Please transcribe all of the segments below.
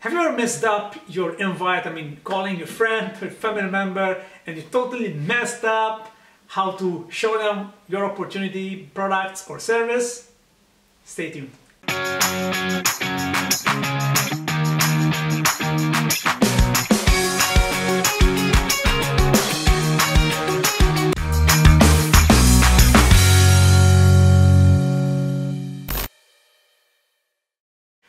Have you ever messed up your invite? I mean, calling your friend or family member and you totally messed up how to show them your opportunity, products or service? Stay tuned.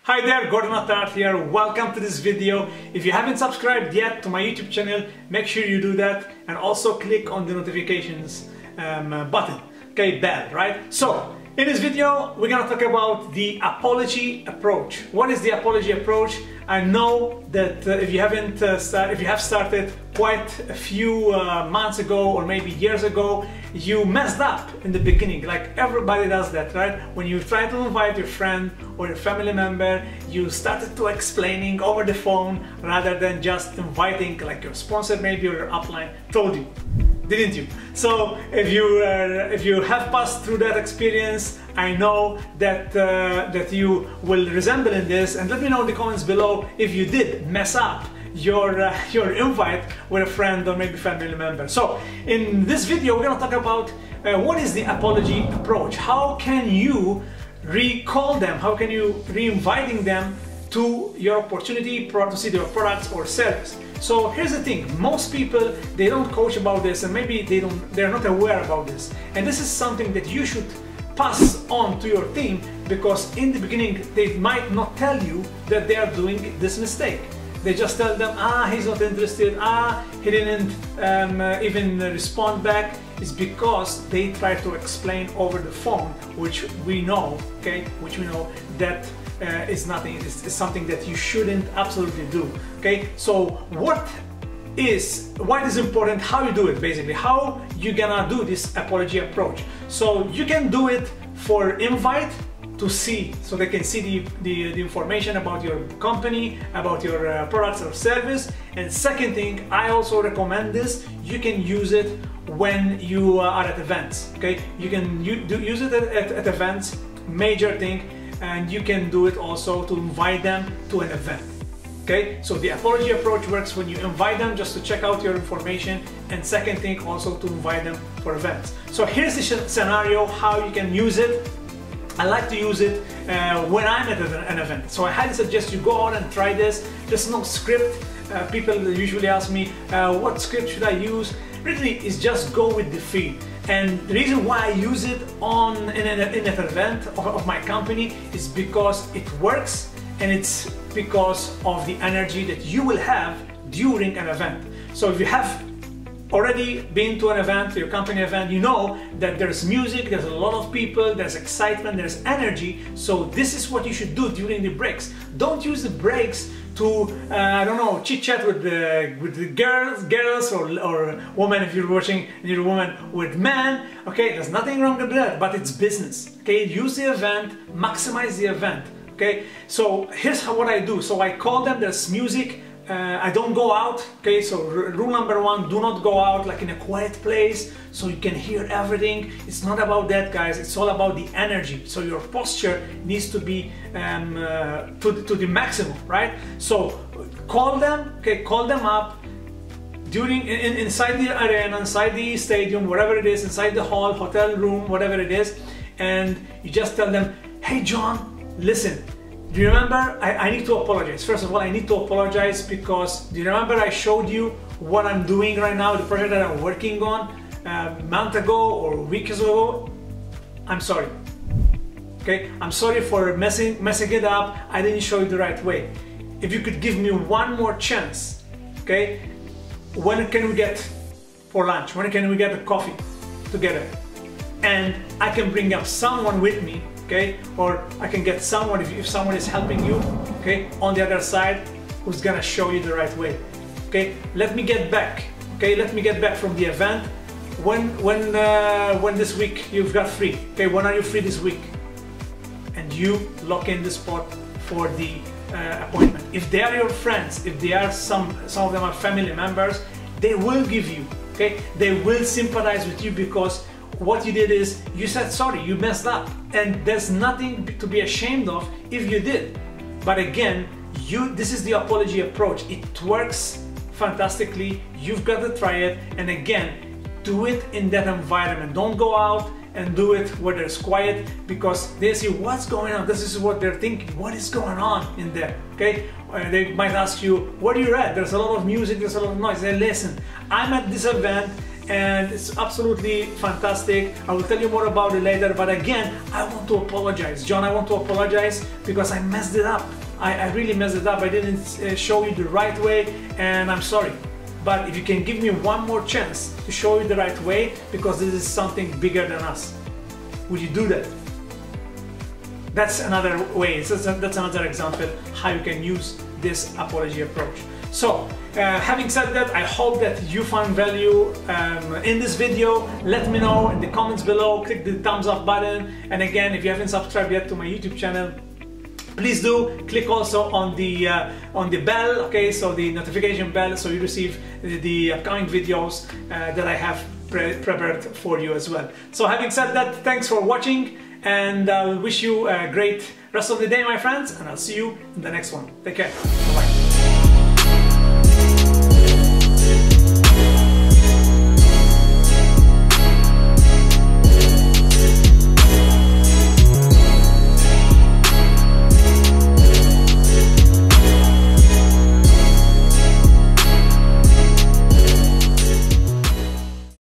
Hi there, Gordon Attard here. Welcome to this video. If you haven't subscribed yet to my YouTube channel, make sure you do that and also click on the notifications um, button, okay, bell, right? So, in this video, we're gonna talk about the apology approach. What is the apology approach? I know that uh, if you haven't, uh, start, if you have started quite a few uh, months ago or maybe years ago, you messed up in the beginning. Like everybody does that, right? When you try to invite your friend or your family member, you started to explaining over the phone rather than just inviting, like your sponsor maybe or your upline told you didn't you? So if you uh, if you have passed through that experience, I know that uh, that you will resemble in this, and let me know in the comments below if you did mess up your uh, your invite with a friend or maybe family member. So in this video, we're gonna talk about uh, what is the apology approach. How can you recall them? How can you re-inviting them to your opportunity to see their products or service? So here's the thing, most people, they don't coach about this and maybe they don't, they're not aware about this. And this is something that you should pass on to your team because in the beginning, they might not tell you that they are doing this mistake. They just tell them, ah, he's not interested, ah, he didn't um, uh, even respond back. It's because they try to explain over the phone, which we know, okay, which we know that uh, is nothing. It's, it's something that you shouldn't absolutely do. Okay, so what is why it is important? How you do it basically. How you gonna do this apology approach? So you can do it for invite to see so they can see the, the, the information about your company about your uh, products or service. And second thing i also recommend this you can use it when you are at events okay? You can you, do, use it at, at, at events major thing and you can do it also to invite them to an event. Okay, so the apology approach works when you invite them just to check out your information and second thing also to invite them for events. So here's the scenario how you can use it. I like to use it uh, when I'm at an event. So I highly suggest you go out and try this. There's no script. Uh, people usually ask me, uh, what script should I use? Really, is just go with the feel. And the reason why I use it on in an, in an event of, of my company is because it works and it's because of the energy that you will have during an event. So if you have already been to an event, your company event, you know that there's music, there's a lot of people, there's excitement, there's energy. So this is what you should do during the breaks. Don't use the breaks to uh, I don't know chit chat with the with the girls girls or or women if you're watching you're a woman with men okay there's nothing wrong with that but it's business okay use the event maximize the event okay so here's how, what I do so I call them there's music uh, I don't go out, okay, so rule number one, do not go out like in a quiet place so you can hear everything. It's not about that, guys, it's all about the energy. So your posture needs to be um, uh, to, to the maximum, right? So call them, okay, call them up during in, inside the arena, inside the stadium, whatever it is, inside the hall, hotel room, whatever it is, and you just tell them, hey John, listen, do you remember? I, I, need to apologize. First of all, I need to apologize because do you remember I showed you what I'm doing right now, the project that I'm working on uh, a month ago or weeks ago? I'm sorry. Okay, I'm sorry for messing, messing it up. I didn't show you the right way. If you could give me one more chance, okay, when can we get for lunch? When can we get a coffee together? And I can bring up someone with me okay? Or I can get someone, if, if someone is helping you, okay, on the other side, who's gonna show you the right way, okay? Let me get back, okay? Let me get back from the event. When, when, uh, when this week you've got free, okay? When are you free this week? And you lock in the spot for the uh, appointment. If they are your friends, if they are some, some of them are family members, they will give you, okay? They will sympathize with you because what you did is you said sorry, you messed up. And there's nothing to be ashamed of if you did. But again, you this is the apology approach. It works fantastically. You've got to try it. And again, do it in that environment. Don't go out and do it where there's quiet because they see what's going on. This is what they're thinking. What is going on in there? Okay, uh, they might ask you, where are you at? There's a lot of music, there's a lot of noise. They listen. I'm at this event and it's absolutely fantastic. I will tell you more about it later, but again, I want to apologize. John, I want to apologize because I messed it up. I, I really messed it up. I didn't uh, show you the right way and I'm sorry. But if you can give me one more chance to show you the right way, because this is something bigger than us, would you do that? That's another way, that's another example how you can use this apology approach. So, uh, having said that, I hope that you found value um, in this video. Let me know in the comments below, click the thumbs up button. And again, if you haven't subscribed yet to my YouTube channel, please do. Click also on the uh, on the bell okay? So the notification bell so you receive the, upcoming videos uh, that I have pre prepared for you as well. So having said that thanks for watching and I uh, wish you a great rest of the day my friends and I'll see you in the next one. Take care